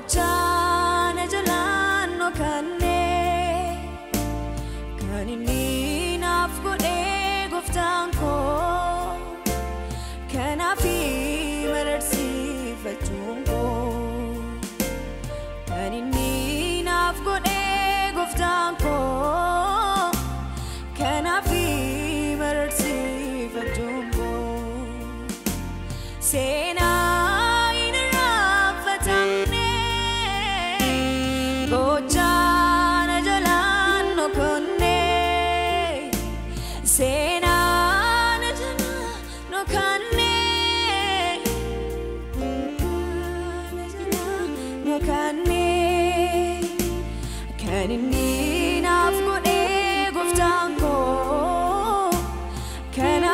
gochaa na jalaan no kannee kan inni naaf godhee gooftaan koo kanaafi mararsiifachuun koo kan inni naaf godhee gooftaan koo kanaafi mararsiifachuun koo seenaa.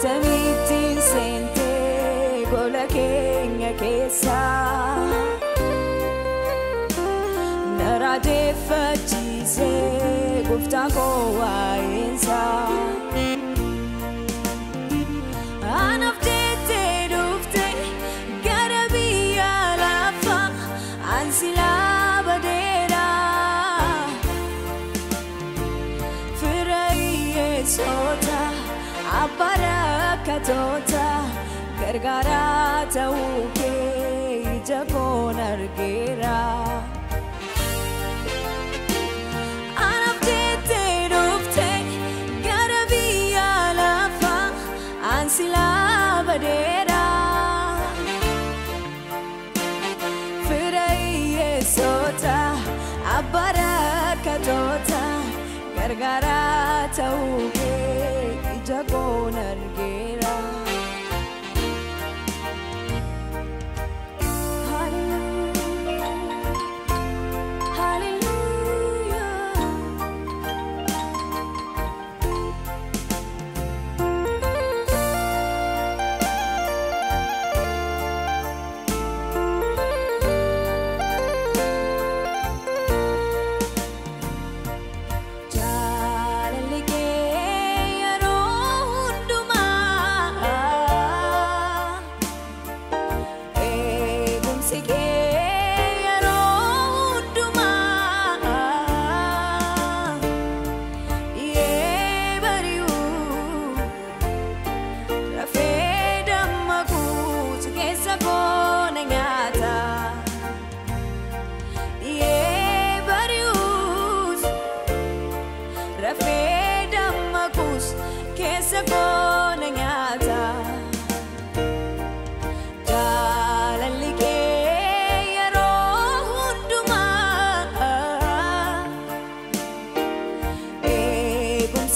Te mitti in sente quella che che sa Nara de faci se gufta ko wa insa Anaf de te dufte gara bi ala fa ansila Sota aparece abbaa rakkattoota gargaaraa ta'uu kee ija koon argeera. Anaaf jettee dhufte gara biyya lafa ansilaa badeera. Fira ija.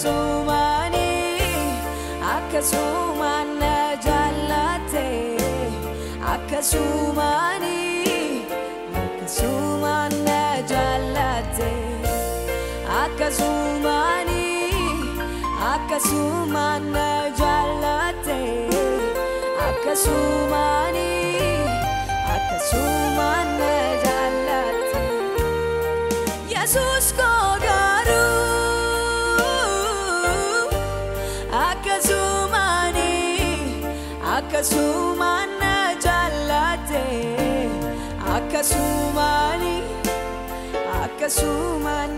akkasumaani akkasumaan na jaallate akkasumaani akkasumaan na jaallate akkasumaani akkasumaan na jaallate akkasumaani akkasumaan na jaallate Yesuus koo akkasumaan na jaallate akkasumaani akkasumaan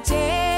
take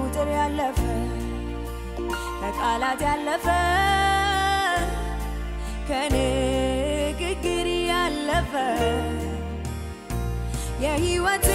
ከቁጥር ያለፈ ከቃላት ያለፈ ከንግግር ያለፈ የህይወቴ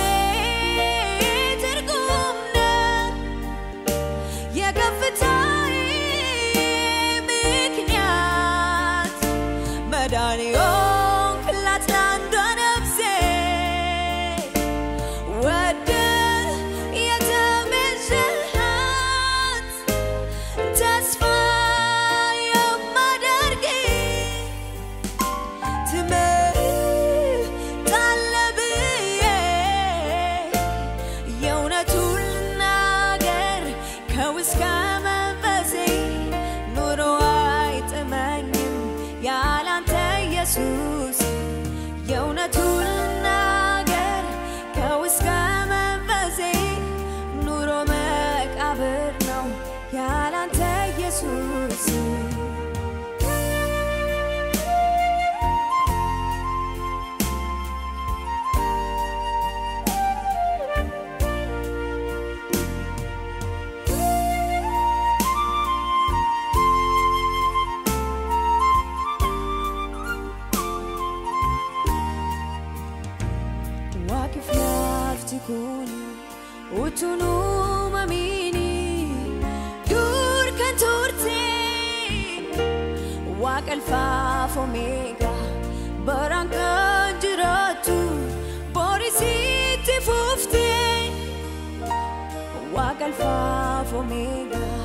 omeegaa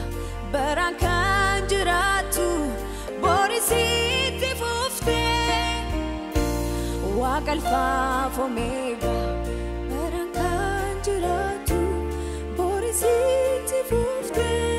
baraan kan jiraatu boorisitti fuftee waaqalfaaf omeegaa baraan kan jiraatu boorisitti fuftee.